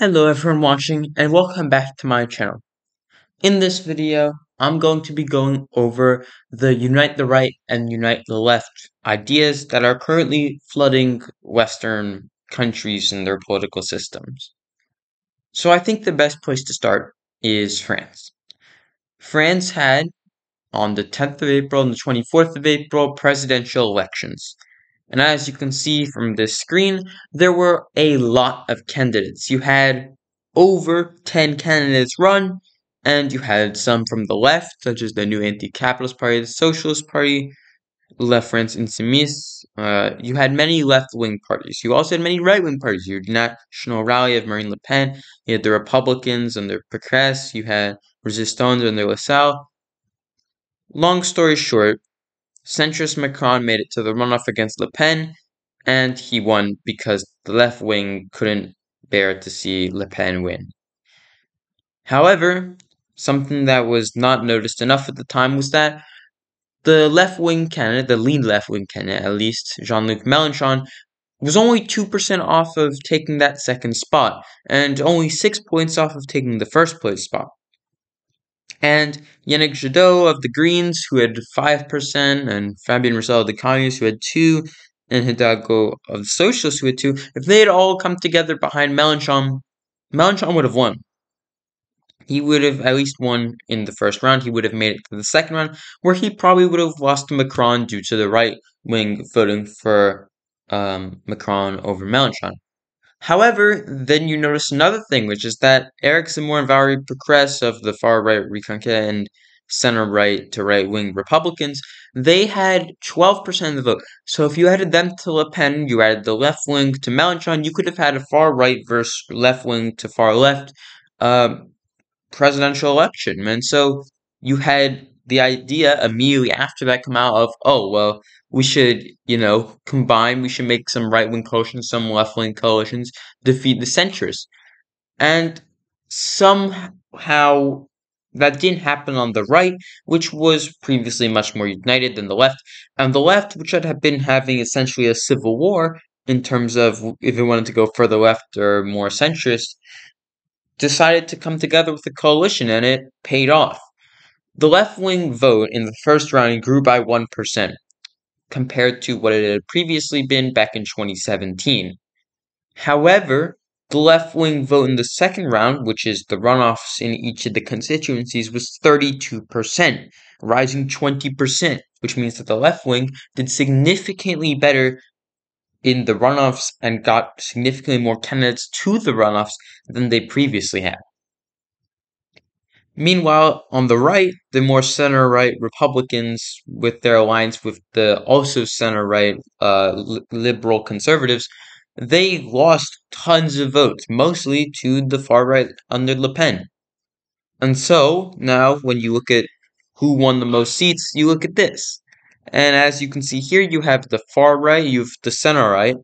Hello everyone watching and welcome back to my channel. In this video, I'm going to be going over the Unite the Right and Unite the Left ideas that are currently flooding Western countries and their political systems. So I think the best place to start is France. France had, on the 10th of April and the 24th of April, presidential elections. And as you can see from this screen, there were a lot of candidates. You had over 10 candidates run, and you had some from the left, such as the New Anti-Capitalist Party, the Socialist Party, La France Insoumise. Uh, you had many left-wing parties. You also had many right-wing parties. You had National Rally of Marine Le Pen. You had the Republicans under Pécresse. You had Resistance under Lassalle. Long story short, centrist Macron made it to the runoff against Le Pen, and he won because the left wing couldn't bear to see Le Pen win. However, something that was not noticed enough at the time was that the left wing candidate, the lean left wing candidate at least, Jean Luc Mélenchon, was only 2% off of taking that second spot, and only 6 points off of taking the first place spot. And Yannick Jadot of the Greens, who had 5%, and Fabien Roussel of the Communists, who had 2 and Hidalgo of the Socialists, who had 2 if they had all come together behind Mélenchon, Mélenchon would have won. He would have at least won in the first round. He would have made it to the second round, where he probably would have lost to Macron due to the right wing voting for um, Macron over Mélenchon. However, then you notice another thing, which is that Eric Zemmour and Valérie Pécresse of the far right Reconquête and center right to right wing Republicans, they had 12% of the vote. So if you added them to Le Pen, you added the left wing to Mélenchon, you could have had a far right versus left wing to far left uh, presidential election. And so you had the idea immediately after that come out of, oh, well, we should, you know, combine, we should make some right wing coalitions, some left wing coalitions, defeat the centrists. And somehow that didn't happen on the right, which was previously much more united than the left. And the left, which had been having essentially a civil war in terms of if it wanted to go further left or more centrist, decided to come together with a coalition and it paid off. The left wing vote in the first round grew by 1% compared to what it had previously been back in 2017. However, the left wing vote in the second round, which is the runoffs in each of the constituencies, was 32%, rising 20%, which means that the left wing did significantly better in the runoffs and got significantly more candidates to the runoffs than they previously had. Meanwhile, on the right, the more center right Republicans, with their alliance with the also center right uh, liberal conservatives, they lost tons of votes, mostly to the far right under Le Pen. And so, now when you look at who won the most seats, you look at this. And as you can see here, you have the far right, you have the center right,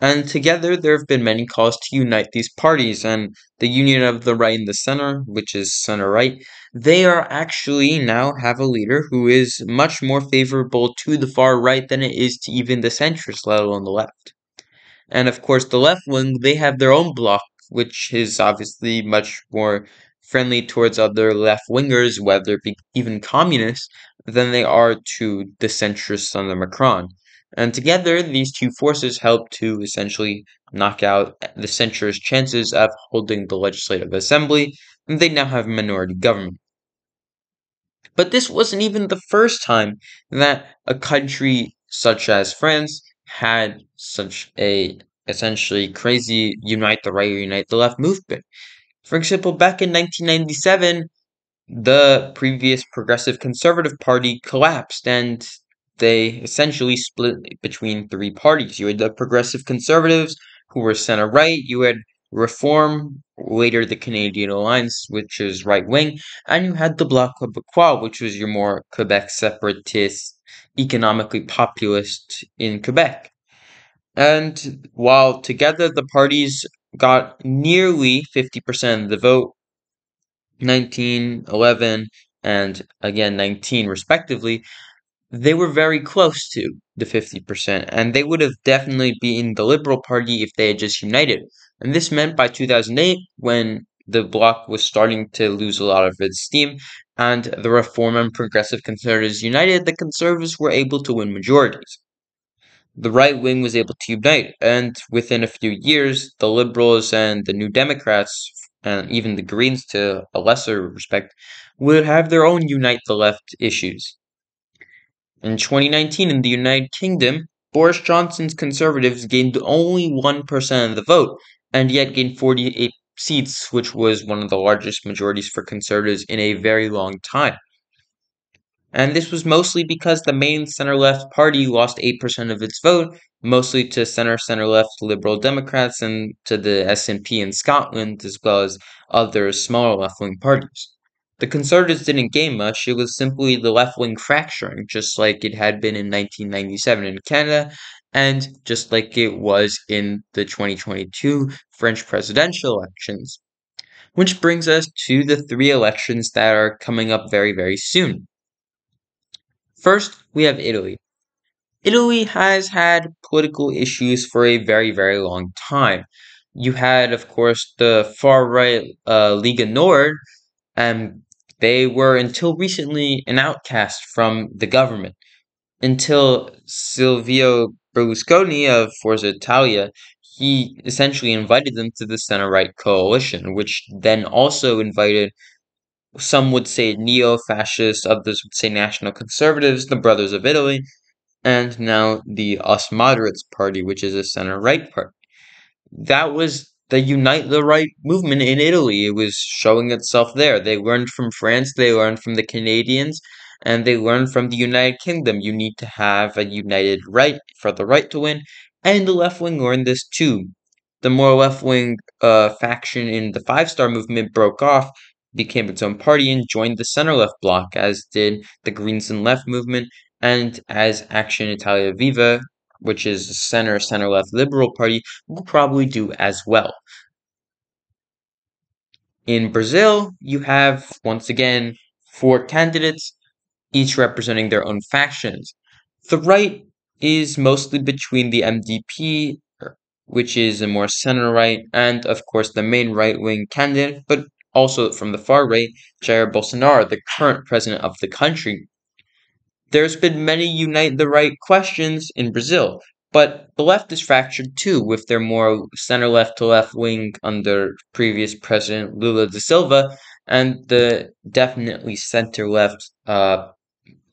and together, there have been many calls to unite these parties, and the Union of the Right and the Center, which is center right, they are actually now have a leader who is much more favorable to the far right than it is to even the centrist, let alone the left. And of course, the left wing, they have their own bloc, which is obviously much more friendly towards other left wingers, whether even communists, than they are to the centrists under Macron. And together, these two forces help to essentially knock out the centrist chances of holding the legislative assembly, and they now have a minority government. But this wasn't even the first time that a country such as France had such a essentially crazy unite the right or unite the left movement. For example, back in 1997, the previous Progressive Conservative Party collapsed and they essentially split between three parties. You had the Progressive Conservatives, who were center right. You had Reform, later the Canadian Alliance, which is right wing, and you had the Bloc Québécois, which was your more Quebec separatist, economically populist in Quebec. And while together the parties got nearly 50% of the vote, 19, 11, and again 19 respectively, they were very close to the 50%, and they would have definitely been the Liberal Party if they had just united. And this meant by 2008, when the bloc was starting to lose a lot of its steam, and the Reform and Progressive Conservatives united, the Conservatives were able to win majorities. The right wing was able to unite, and within a few years, the Liberals and the New Democrats, and even the Greens to a lesser respect, would have their own Unite the Left issues. In 2019, in the United Kingdom, Boris Johnson's Conservatives gained only 1% of the vote, and yet gained 48 seats, which was one of the largest majorities for Conservatives in a very long time. And this was mostly because the main center left party lost 8% of its vote, mostly to center center left liberal democrats and to the SNP in Scotland as well as other smaller left-wing parties. The Conservatives didn't gain much, it was simply the left-wing fracturing, just like it had been in 1997 in Canada and just like it was in the 2022 French presidential elections. Which brings us to the three elections that are coming up very, very soon. First, we have Italy. Italy has had political issues for a very, very long time. You had, of course, the far right uh, Lega Nord, and they were until recently an outcast from the government. Until Silvio Berlusconi of Forza Italia, he essentially invited them to the center right coalition, which then also invited some would say neo fascists, others would say national conservatives, the Brothers of Italy, and now the Us Moderates Party, which is a center-right party. That was the Unite the Right movement in Italy. It was showing itself there. They learned from France, they learned from the Canadians, and they learned from the United Kingdom. You need to have a united right for the right to win, and the left wing learned this too. The more left wing uh, faction in the Five Star Movement broke off, became its own party and joined the center left bloc, as did the Greens and Left movement, and as Action Italia Viva, which is a center center left liberal party, will probably do as well. In Brazil, you have once again four candidates, each representing their own factions. The right is mostly between the MDB, which is a more center right, and of course the main right wing candidate, but also from the far right, Jair Bolsonaro, the current president of the country. There's been many unite the right questions in Brazil, but the left is fractured too, with their more center left to left wing under previous president Lula da Silva, and the definitely center left uh,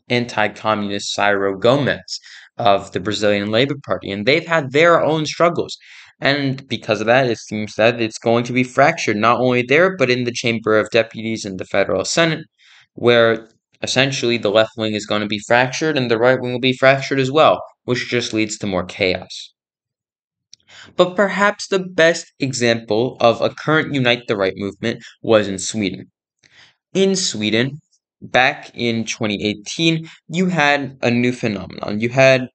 anti communist Ciro Gomes of the Brazilian Labor Party. And they've had their own struggles. And because of that, it seems that it's going to be fractured not only there, but in the Chamber of Deputies and the federal Senate, where essentially the left wing is going to be fractured and the right wing will be fractured as well, which just leads to more chaos. But perhaps the best example of a current Unite the Right movement was in Sweden. In Sweden, back in 2018, you had a new phenomenon. You had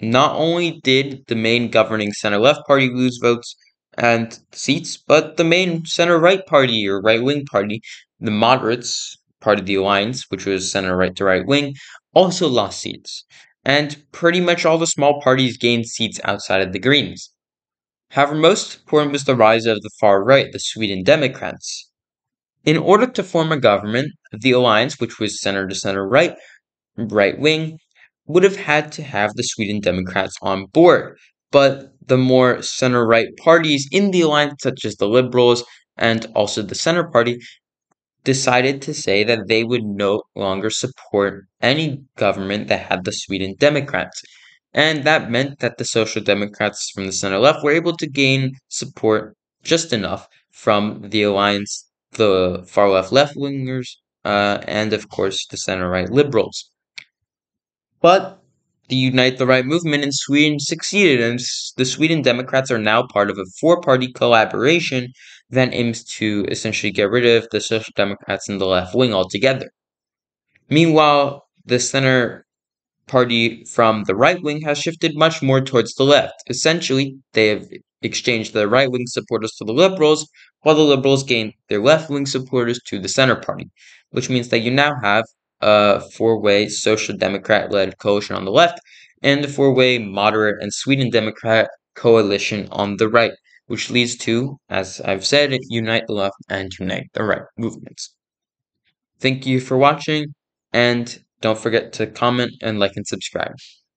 not only did the main governing center left party lose votes and seats, but the main center right party or right wing party, the moderates, part of the alliance, which was center right to right wing, also lost seats. And pretty much all the small parties gained seats outside of the Greens. However, most important was the rise of the far right, the Sweden Democrats. In order to form a government, the alliance, which was center to center right, right wing, would have had to have the Sweden Democrats on board. But the more center right parties in the alliance, such as the Liberals and also the Center Party, decided to say that they would no longer support any government that had the Sweden Democrats. And that meant that the Social Democrats from the center left were able to gain support just enough from the alliance, the far left left wingers, uh, and of course the center right liberals. But the Unite the Right movement in Sweden succeeded, and the Sweden Democrats are now part of a four party collaboration that aims to essentially get rid of the Social Democrats and the left wing altogether. Meanwhile, the center party from the right wing has shifted much more towards the left. Essentially, they have exchanged their right wing supporters to the liberals, while the liberals gained their left wing supporters to the center party, which means that you now have Uh, a four way social democrat led coalition on the left and a four way moderate and Sweden Democrat coalition on the right. which leads to, as I've said, unite the left and unite the right movements. Thank you for watching, and don't forget to comment and like and subscribe.